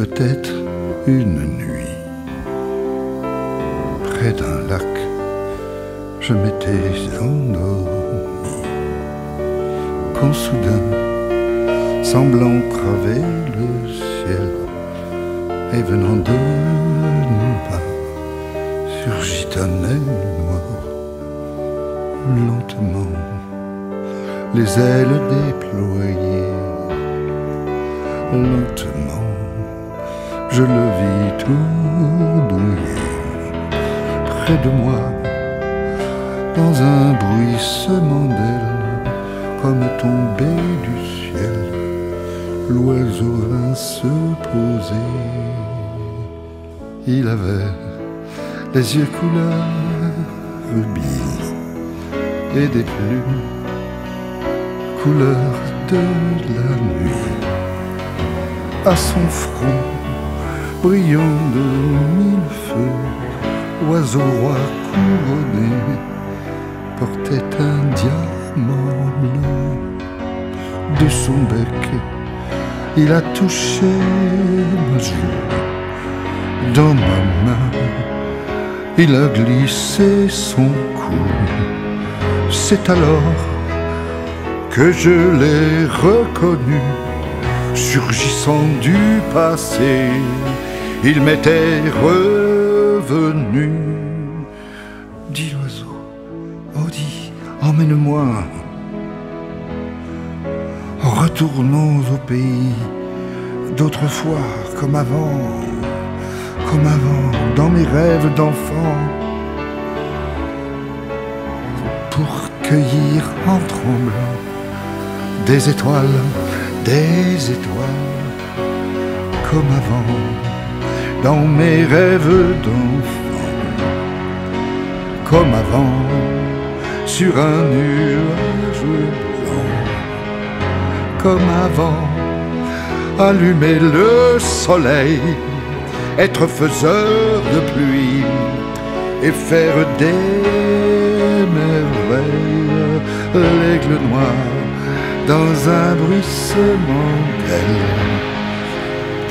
peut-être une nuit, près d'un lac, je m'étais endormi, quand soudain, semblant traver le ciel, et venant de nulle part, surgit un aile noire, lentement, les ailes déployées, lentement je le vis tout près de moi, dans un bruissement d'ailes, comme tombé du ciel, l'oiseau vint se poser. Il avait les yeux couleur rubis et des plumes couleur de la nuit à son front brillant de mille feux, oiseau roi couronné portait un diamant bleu de son bec. Il a touché ma joue dans ma main, il a glissé son cou. C'est alors que je l'ai reconnu, surgissant du passé il m'était revenu. Dis l'oiseau, oh dis, emmène-moi. Retournons au pays d'autrefois, comme avant, comme avant, dans mes rêves d'enfant, pour cueillir en tremblant des étoiles, des étoiles, comme avant dans mes rêves d'enfant, comme avant, sur un nuage blanc, comme avant, allumer le soleil, être faiseur de pluie et faire des merveilles, l'aigle noir dans un bruissement d'aile,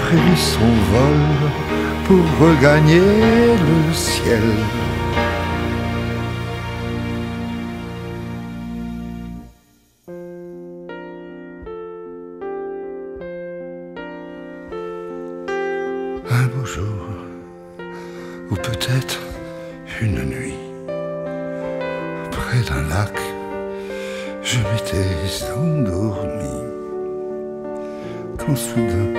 prévit son vol pour regagner le ciel. Un beau jour, ou peut-être une nuit, près d'un lac, je m'étais endormi, quand soudain,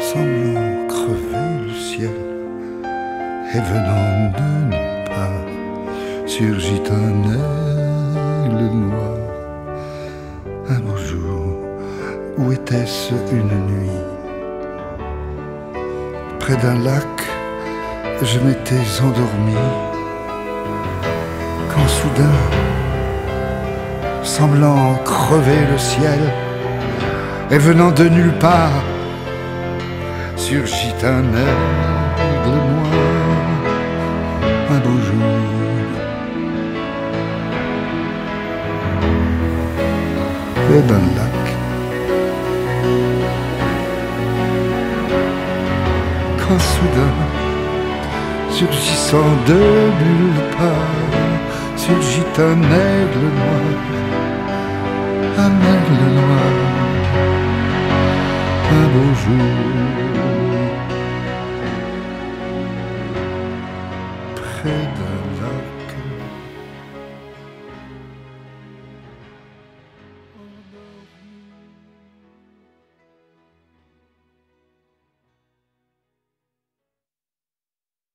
semblant crever le ciel, et venant de nulle part, surgit un aigle noir. Un beau jour, où était-ce une nuit? Près d'un lac, je m'étais endormi, quand soudain, semblant crever le ciel, et venant de nulle part, surgit un aigle noir, un beau jour. Près d'un lac, quand soudain, surgissant de nulle part, surgit un aigle jour. près d'un